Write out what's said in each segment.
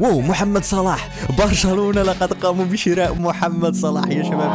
واو محمد صلاح. برشلونة لقد قاموا بشراء محمد صلاح يا شباب.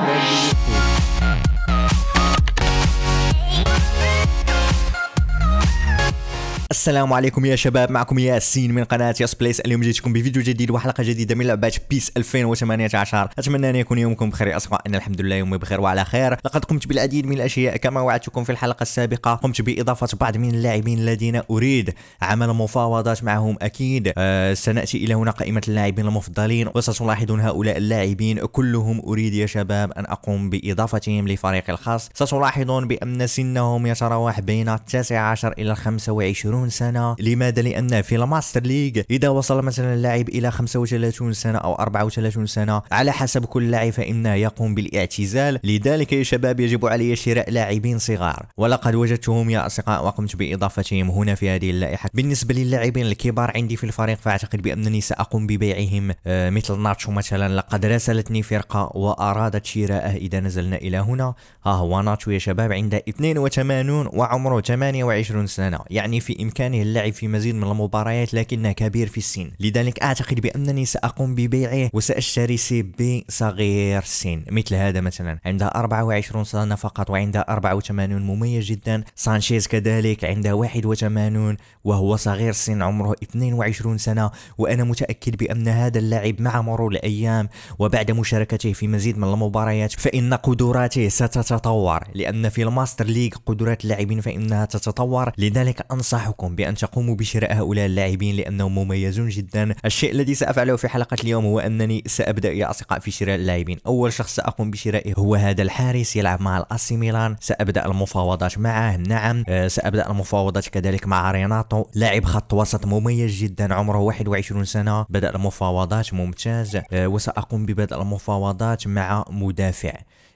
السلام عليكم يا شباب معكم ياسين من قناة ياس بليس اليوم جيتكم بفيديو جديد وحلقة جديدة من لعبة بيس 2018 أتمنى أن يكون يومكم بخير أصدقاء. أن الحمد لله يومي بخير وعلى خير. لقد قمت بالعديد من الأشياء كما وعدتكم في الحلقة السابقة. قمت بإضافة بعض من اللاعبين الذين أريد عمل مفاوضات معهم. أكيد أه سنأتي إلى هنا قائمة اللاعبين المفضلين. وستلاحظون هؤلاء اللاعبين كلهم أريد يا شباب أن أقوم بإضافتهم لفريقي الخاص. ستلاحظون بأن سنهم يتراوح بين 19 إلى 25 30 سنة. لماذا؟ لأن في ال Master League إذا وصل مثلا اللاعب إلى 35 سنة أو 34 سنة على حسب كل لاعب فإنه يقوم بالاعتزال. لذلك يا شباب يجب علي شراء لاعبين صغار. ولقد وجدتهم يا أصدقاء وقمت بإضافتهم هنا في هذه اللائحة. بالنسبة للاعبين الكبار عندي في الفريق فأعتقد بأنني سأقوم ببيعهم آه، مثل ناتشو مثلا. لقد راسلتني فرقة وأرادت شراءه. إذا نزلنا إلى هنا ها هو ناتشو يا شباب عنده 82 وعمره 28 سنة. يعني في بإمكانه اللعب في مزيد من المباريات لكنه كبير في السن. لذلك أعتقد بأنني سأقوم ببيعه وسأشتري سي صغير السن مثل هذا مثلا. عنده 24 سنة فقط وعنده 84 مميز جدا. سانشيز كذلك عنده 81 وهو صغير السن عمره 22 سنة. وأنا متأكد بأن هذا اللاعب مع مرور الأيام وبعد مشاركته في مزيد من المباريات فإن قدراته ستتطور. لأن في ال Master League قدرات اللاعبين فإنها تتطور. لذلك أنصحكم أنصحكم بأن تقوموا بشراء هؤلاء اللاعبين لأنهم مميزون جدا. الشيء الذي سأفعله في حلقة اليوم هو أنني سأبدأ يا أصدقاء في شراء اللاعبين. أول شخص سأقوم بشرائه هو هذا الحارس يلعب مع الأسي ميلان. سأبدأ المفاوضات معه نعم. أه سأبدأ المفاوضات كذلك مع ريناتو لاعب خط وسط مميز جدا عمره 21 سنة. بدأ المفاوضات ممتاز. أه وسأقوم ببدء المفاوضات مع مدافع.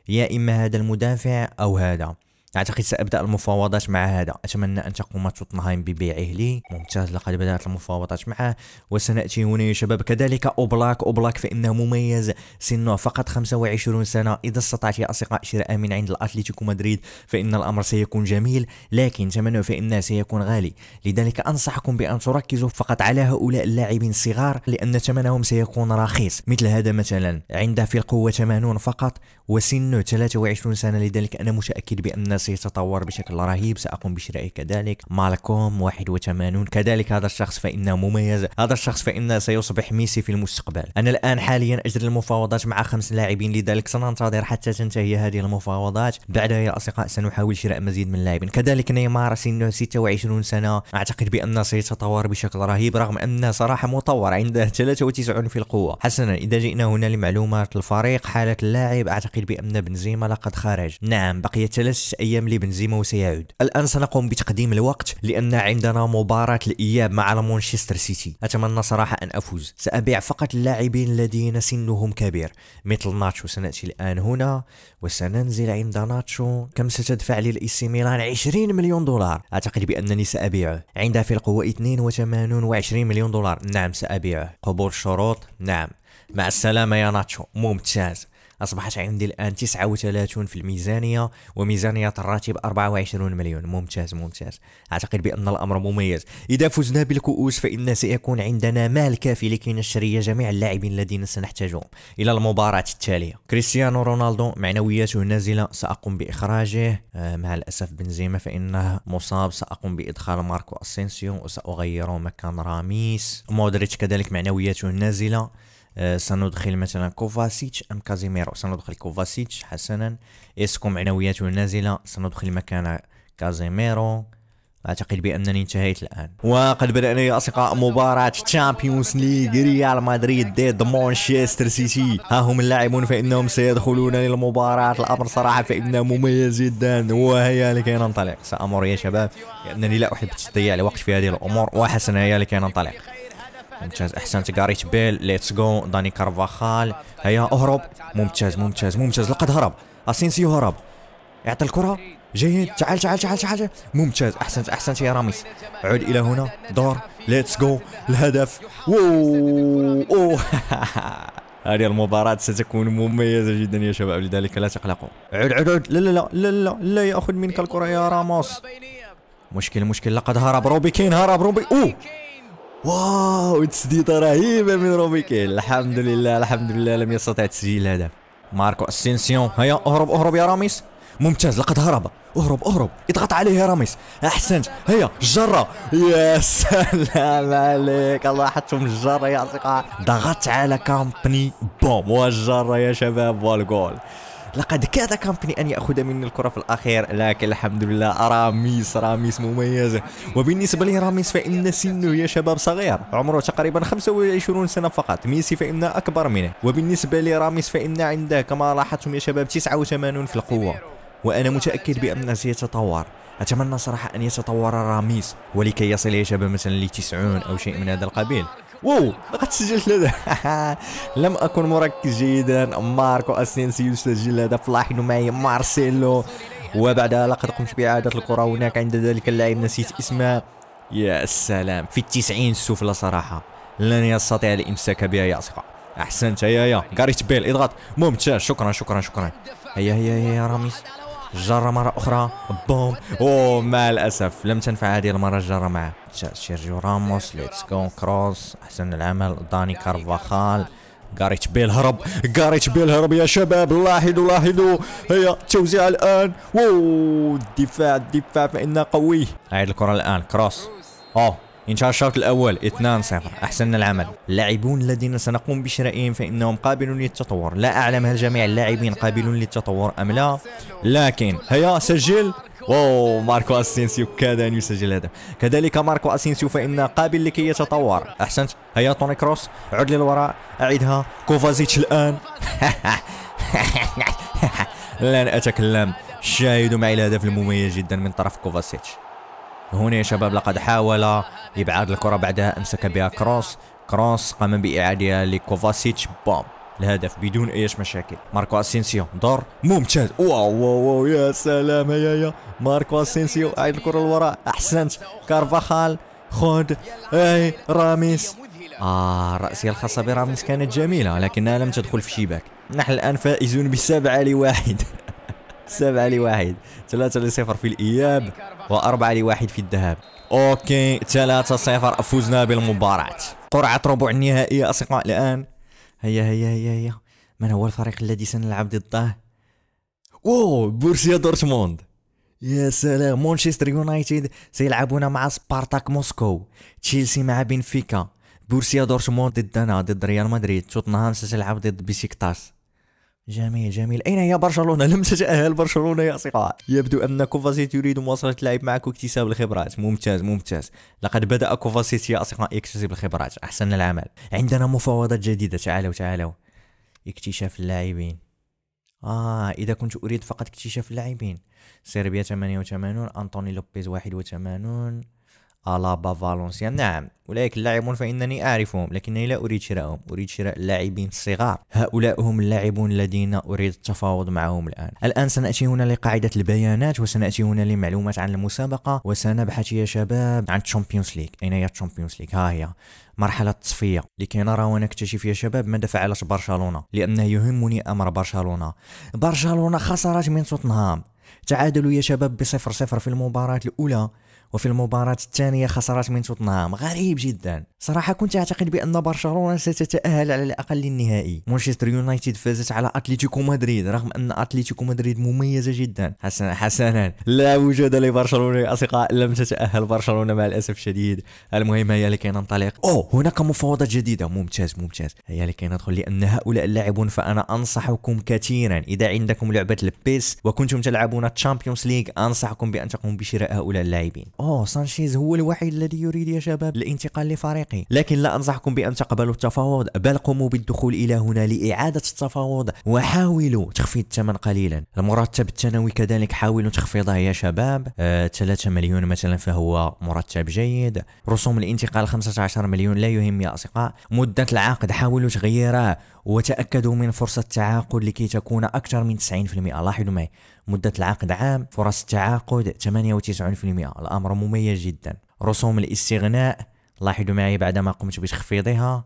يا إما هذا المدافع أو هذا. أعتقد سأبدأ المفاوضات مع هذا. أتمنى أن تقوم توتنهايم ببيعه لي. ممتاز لقد بدأت المفاوضات معه. وسنأتي هنا يا شباب. كذلك أوبلاك. أوبلاك فإنه مميز سنه فقط 25 سنة. إذا استطعت يا أصدقاء شراء من عند الاتليتيكو مدريد فإن الأمر سيكون جميل لكن ثمنه فانه سيكون غالي. لذلك أنصحكم بأن تركزوا فقط على هؤلاء اللاعبين الصغار لأن ثمنهم سيكون رخيص مثل هذا مثلا. عنده في القوة 80 فقط وسنه 23 سنة. لذلك أنا متأكد بأن سيتطور بشكل رهيب سأقوم بشرائه كذلك. مالكوم 81 كذلك هذا الشخص فإنه مميز. هذا الشخص فإنه سيصبح ميسي في المستقبل. أنا الآن حاليا أجري المفاوضات مع خمس لاعبين لذلك سننتظر حتى تنتهي هذه المفاوضات. بعدها يا أصدقاء سنحاول شراء مزيد من اللاعبين كذلك نيمار سنه 26 سنة. أعتقد بأنه سيتطور بشكل رهيب رغم أنه صراحة مطور عنده 93 في القوة. حسنا إذا جئنا هنا لمعلومات الفريق حالة اللاعب أعتقد بأن بنزيما لقد خرج. نعم بقي ثلاثة أيام قدام لبنزيما وسيعود. الآن سنقوم بتقديم الوقت لأن عندنا مباراة الإياب مع مانشستر سيتي. أتمنى صراحة أن أفوز. سأبيع فقط اللاعبين الذين سنهم كبير. مثل ناتشو سنأتي الآن هنا وسننزل عند ناتشو. كم ستدفع لي الإي ميلان؟ 20 مليون دولار. أعتقد بأنني سأبيعه. عندها في القوة 82 و20 مليون دولار. نعم سأبيعه. قبول الشروط نعم. مع السلامة يا ناتشو. ممتاز. أصبحت عندي الآن 39 في الميزانية وميزانية الراتب 24 مليون. ممتاز ممتاز. أعتقد بأن الأمر مميز. إذا فزنا بالكؤوس فإن سيكون عندنا مال كافي لكي نشتري جميع اللاعبين الذين سنحتاجهم. إلى المباراة التالية. كريستيانو رونالدو معنوياته نازلة. سأقوم بإخراجه. آه، مع الأسف بنزيما فإنه مصاب. سأقوم بإدخال ماركو أسينسيو وسأغيره مكان راميس. مودريتش كذلك معنوياته نازلة. سندخل مثلا كوفاسيتش أم كازيميرو. سندخل كوفاسيتش حسنا. اسكو معنوياته نازلة. سندخل مكان كازيميرو. أعتقد بأنني انتهيت الآن. وقد بدانا يا أصدقاء مباراة Champions League ريال مدريد ضد مانشستر سيتي. ها هم اللاعبون فإنهم سيدخلون للمباراة الامر صراحة فانه مميز جدا. وهيا لكي ننطلق. سأمر يا شباب لانني لا أحب تضييع الوقت في هذه الأمور. وحسنا هيا لكي ننطلق. ممتاز. أحسنت. جاريت بيل. let's go داني كارفاخال. هيا اهرب. ممتاز ممتاز ممتاز. لقد هرب. أسينسيو هرب. اعطي الكرة. جيد. تعال تعال تعال تعال. ممتاز. أحسنت أحسنت يا راميس. عد إلى هنا. دور. let's go الهدف. اوه أوه. هذه المباراة ستكون مميزة جدا يا شباب. لذلك لا تقلقوا. عد عد عد لا لا لا لا لا لا يأخذ منك الكرة يا راموس. مشكلة مشكلة. لقد هرب روبي كين. هرب روبي. أوه. wow تسديده رهيبه من روبيكين الحمد لله. الحمد لله لم يستطع تسجيل الهدف. ماركو أسينسيون هيا اهرب اهرب يا راميس. ممتاز لقد هرب. اهرب اهرب. اضغط عليه يا راميس. أحسنت. هيا جرة. يا سلام عليك. الله حطهم الجرة يا أصدقاء. ضغط على كامبني. boom. والجرة يا شباب والجول. لقد كاد كامبني أن يأخذ مني الكرة في الأخير لكن الحمد لله راميس راميس مميز. وبالنسبة لي راميس فإن سنه يا شباب صغير. عمره تقريبا 25 سنة فقط. ميسي فإن أكبر منه. وبالنسبة لي راميس فإن عنده كما لاحظتم يا شباب 89 في القوة. وأنا متأكد بانه سيتطور. أتمنى صراحة أن يتطور راميس ولكي يصل يا شباب مثلا ل 90 أو شيء من هذا القبيل. wow لقد سجلت هذا. لم أكن مركز جيدا. ماركو اسينسيو سجل هدف لاحظوا معي مارسيلو. وبعدها لقد قمت بإعادة الكرة. هناك عند ذلك اللاعب نسيت اسمه. يا سلام. في التسعين السفلى صراحة. لن يستطيع الإمساك بها يا أصدقاء. أحسنت. هيا هيا. غاريت بيل إضغط. ممتاز. شكرا شكرا شكرا. هيا هيا هيا راميس. جرة مرة أخرى. boom. أوه مع الأسف. لم تنفع هذه المرة الجرة معه سيرجيو راموس. let's go كروس أحسن العمل. داني كارفاخال. غاريت بيل هرب. غاريت بيل هرب يا شباب. لاحظوا لاحظوا. هيا توزيع الآن. ووو الدفاع الدفاع فإنه قوي. أعيد الكرة الآن. كروس أوه. انتهى الشوط الأول 2-0 احسن العمل. اللاعبون الذين سنقوم بشرائهم فإنهم قابلون للتطور. لا أعلم هل جميع اللاعبين قابلون للتطور أم لا. لكن هيا سجل. اوه ماركو أسينسيو. كاد ان يسجل هذا كذلك ماركو أسينسيو فانه قابل لكي يتطور. أحسنت. هيا توني كروس. عد للوراء. اعيدها كوفازيتش الآن. لن أتكلم. شاهدوا معي الهدف المميز جدا من طرف كوفاسيتش هنا يا شباب لقد حاول إبعاد الكرة بعدها أمسك بها كروس كروس قام بإعادتها لكوفاسيتش boom الهدف بدون اي مشاكل. ماركو أسينسيو دور ممتاز. wow wow, wow يا سلام يا يا. ماركو أسينسيو اعيد الكرة للوراء أحسنت. كارفاخال خذ أي راميس. آه الرأسية الخاصة براميس كانت جميلة لكنها لم تدخل في شباك. نحن الآن فائزون بسبعة لواحد. سبعة لواحد. ثلاثة لصفر في الإياب وأربعة لواحد في الذهاب. okay ثلاثة صفر فزنا بالمباراة. قرعة ربع النهائي أصدقاء الآن. هيا هيا هيا هيا. من هو الفريق الذي سنلعب ضده؟ اوه بورسيا دورتموند. يا سلام مانشستر يونايتد سيلعبون مع سبارتاك موسكو. تشيلسي مع بنفيكا. بورسيا دورتموند ضدنا ضد ريال مدريد. توتنهام ستلعب ضد بيسيكتاس جميل جميل. أين هي برشلونة؟ لم تتأهل برشلونة يا أصدقاء؟ يبدو أن كوفاسيت يريد مواصلة اللعب معك واكتساب الخبرات. ممتاز ممتاز. لقد بدأ كوفاسيت يا أصدقاء يكتسب الخبرات. أحسن العمل. عندنا مفاوضات جديدة. تعالوا تعالوا. اكتشاف اللاعبين. آه إذا كنت أريد فقط اكتشاف اللاعبين. سيربيا 88 أنطوني لوبيز 81 ألابا فالونسيا نعم أولئك اللاعبون فإنني أعرفهم لكنني لا أريد شراءهم أريد شراء اللاعبين الصغار. هؤلاء هم اللاعبون الذين أريد التفاوض معهم الآن. الآن سنأتي هنا لقاعدة البيانات وسنأتي هنا لمعلومات عن المسابقة وسنبحث يا شباب عن Champions League أين هي Champions League ها هي مرحلة التصفية لكي نرى ونكتشف يا شباب ماذا فعلت برشلونة. لأنه يهمني أمر برشلونة. برشلونة خسرت من توتنهام. تعادلوا يا شباب بصفر صفر في المباراة الأولى. وفي المباراة الثانية خسرت من توتنهام. غريب جدا. صراحة كنت أعتقد بأن برشلونة ستتأهل على الأقل للنهائي. مانشستر يونايتد فازت على أتلتيكو مدريد رغم أن أتلتيكو مدريد مميزة جدا. حسنا حسنا. لا وجود لبرشلونة يا أصدقاء لم تتأهل برشلونة مع الأسف الشديد. المهم هي لكي ننطلق. أوه هناك مفاوضات جديدة. ممتاز ممتاز. هيا لكي ندخل لأن هؤلاء اللاعبون فأنا أنصحكم كثيرا. إذا عندكم لعبة ال PES وكنتم تلعبون ال Champions League أنصحكم بأن تقوموا بشراء هؤلاء اللاعبين. أوه سانشيز هو الوحيد الذي يريد يا شباب الانتقال لفريقه لكن لا أنصحكم بأن تقبلوا التفاوض بل قوموا بالدخول إلى هنا لإعادة التفاوض وحاولوا تخفيض الثمن قليلا. المرتب الثانوي كذلك حاولوا تخفيضه يا شباب. آه 3 مليون مثلا فهو مرتب جيد. رسوم الانتقال 15 مليون لا يهم يا أصدقاء. مدة العقد حاولوا تغييره وتأكدوا من فرصة التعاقد لكي تكون أكثر من 90% لاحظوا معي مدة العقد عام فرص التعاقد 98% الأمر مميز جدا. رسوم الاستغناء لاحظوا معي بعدما قمت بتخفيضها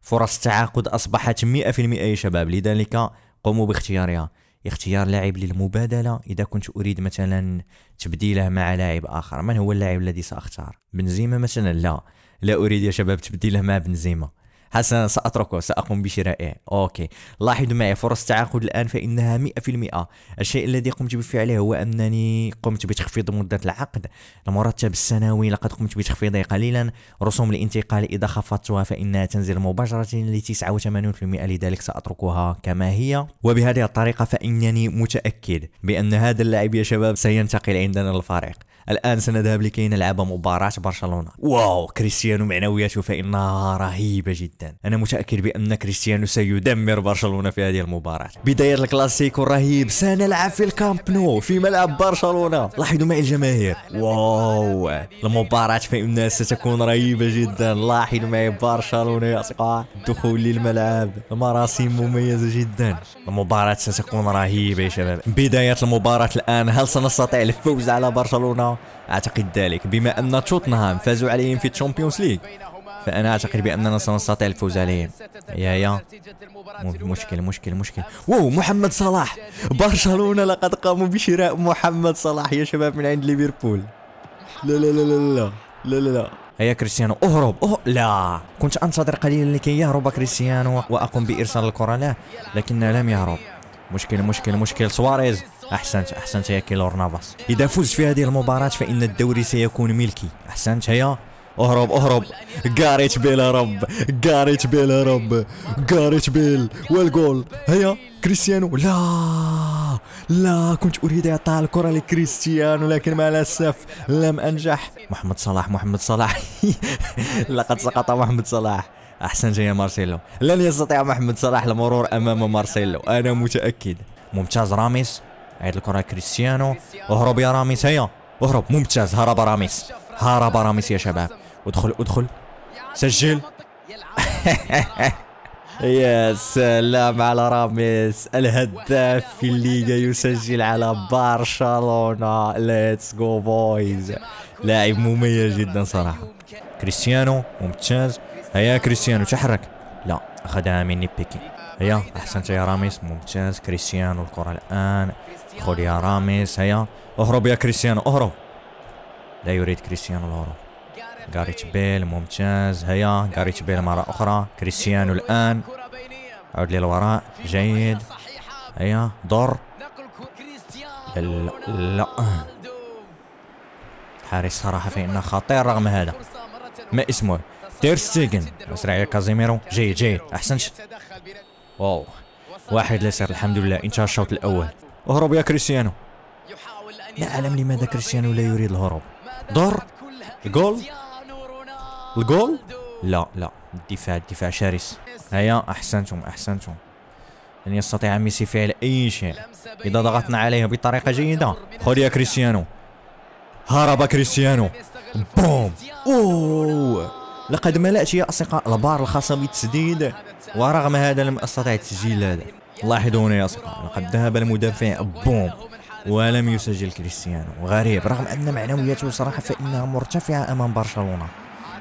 فرص التعاقد أصبحت 100% يا شباب. لذلك قوموا باختيارها. اختيار لاعب للمبادلة. إذا كنت أريد مثلا تبديله مع لاعب آخر من هو اللاعب الذي سأختار؟ بنزيما مثلا؟ لا. لا أريد يا شباب تبديله مع بنزيما. حسنا سأتركه سأقوم بشرائه. أوكي. لاحظوا معي فرص التعاقد الآن فإنها 100% الشيء الذي قمت بفعله هو أنني قمت بتخفيض مدة العقد. المرتب السنوي لقد قمت بتخفيضه قليلا. رسوم الانتقال إذا خفضتها فإنها تنزل مباشرة ل 89% لذلك سأتركها كما هي. وبهذه الطريقة فإنني متأكد بأن هذا اللاعب يا شباب سينتقل عندنا للفريق الآن سنذهب لكي نلعب مباراة برشلونة. wow كريستيانو معنوياته فإنها رهيبة جدا. أنا متأكد بأن كريستيانو سيدمر برشلونة في هذه المباراة. بداية الكلاسيكو الرهيب سنلعب في الكامب نو في ملعب برشلونة. لاحظوا معي الجماهير. wow المباراة فإنها ستكون رهيبة جدا. لاحظوا معي برشلونة يا أصدقاء. دخول للملعب. مراسم مميزة جدا. المباراة ستكون رهيبة يا شباب. بداية المباراة الآن هل سنستطيع الفوز على برشلونة؟ أعتقد ذلك. بما أن توتنهام فازوا عليهم في ال Champions League فأنا أعتقد باننا سنستطيع الفوز عليهم. يا يا. مشكل مشكل مشكل. واو محمد صلاح. برشلونة لقد قاموا بشراء محمد صلاح. يا شباب من عند ليفربول. لا لا لا لا لا لا لا, لا. هيا كريستيانو. أهرب أوه لا. كنت أنتظر قليلا لكي يهرب كريستيانو وأقوم بإرسال الكرة. له لكنه لم يهرب. مشكل مشكل مشكل. سواريز. أحسنت أحسنت يا كيلور نافاس. إذا فزت في هذه المباراة فإن الدوري سيكون ملكي. أحسنت هيا أهرب أهرب. غاريث بيل اهرب غاريث بيل اهرب غاريث بيل. والجول. هيا كريستيانو. لا. لا كنت أريد إعطاء الكرة لكريستيانو لكن مع الأسف لم أنجح. محمد صلاح محمد صلاح. لقد سقط محمد صلاح. أحسنت يا مارسيلو. لن يستطيع محمد صلاح المرور أمام مارسيلو. أنا متأكد. ممتاز راميس. عيد الكره كريستيانو اهرب يا راميس هيا اهرب ممتاز هرب راميس هرب راميس يا شباب ادخل ادخل سجل يا سلام على راميس الهداف في الليغا يسجل على برشلونة let's go boys لاعب مميز جدا صراحة كريستيانو ممتاز هيا كريستيانو تحرك لا اخذها مني بيكي هيا أحسنت يا راميس ممتاز. كريستيانو الكرة الآن. خذ يا راميس هيا. اهرب يا كريستيانو اهرب. لا يريد كريستيانو الهروب غاريث بيل ممتاز. هيا غاريث بيل مرة أخرى. كريستيانو الآن. عود للوراء. جيد. هيا دور لا, لا. حارس صراحة فإنه خطير رغم هذا. ما اسمه؟ تير ستيجن اسرع يا كازيميرو. جيد جيد. أحسنت. واو. واحد لصفر الحمد لله انتهى الشوط الأول. اهرب يا كريستيانو. لا أعلم لماذا كريستيانو لا يريد الهروب دور الجول؟ الجول؟ لا لا. الدفاع الدفاع شرس. هيا أحسنتم أحسنتم. لن يستطيع ميسي فعل أي شيء. إذا ضغطنا عليه بطريقة جيدة. خذ يا كريستيانو. هرب كريستيانو. بوم. أوه. لقد ملأت يا أصدقاء البار الخاصة بالتسديد ورغم هذا لم أستطع التسجيل هذا. لاحظوا هنا يا أصدقاء لقد ذهب المدافع بوم ولم يسجل كريستيانو. غريب رغم أن معنوياته صراحة فإنها مرتفعة أمام برشلونة.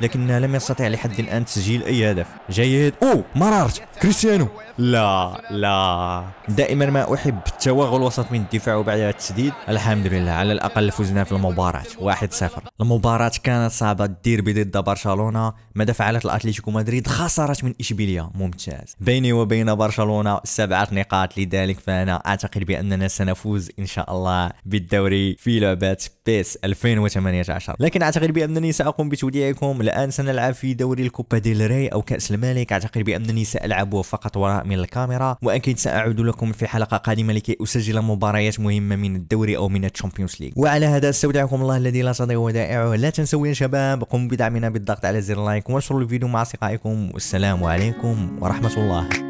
لكنها لم يستطع لحد الآن تسجيل أي هدف. جيد. أوه! مررت كريستيانو! لا لا. دائما ما أحب التوغل وسط من الدفاع وبعدها التسديد. الحمد لله. على الأقل فزنا في المباراة. 1-0 المباراة كانت صعبة. الديربي ضد برشلونة. ماذا فعلت الأتليتيكو مدريد خسرت من إشبيليا. ممتاز. بيني وبين برشلونة سبعة نقاط. لذلك فأنا أعتقد بأننا سنفوز إن شاء الله بالدوري في لعبة PES 2018 لكن أعتقد بأنني سأقوم بتوديعكم الآن سنلعب في دوري الكوبا ديل ري أو كأس الملك. أعتقد بأنني سألعب فقط وراء من الكاميرا. وأكيد سأعود لكم في حلقة قادمة لكي أسجل مباريات مهمة من الدوري أو من ال Champions League وعلى هذا أستودعكم الله الذي لا تضيع ودائعه. لا تنسوا يا شباب قوموا بدعمنا بالضغط على زر like وانشروا الفيديو مع أصدقائكم. والسلام عليكم ورحمة الله.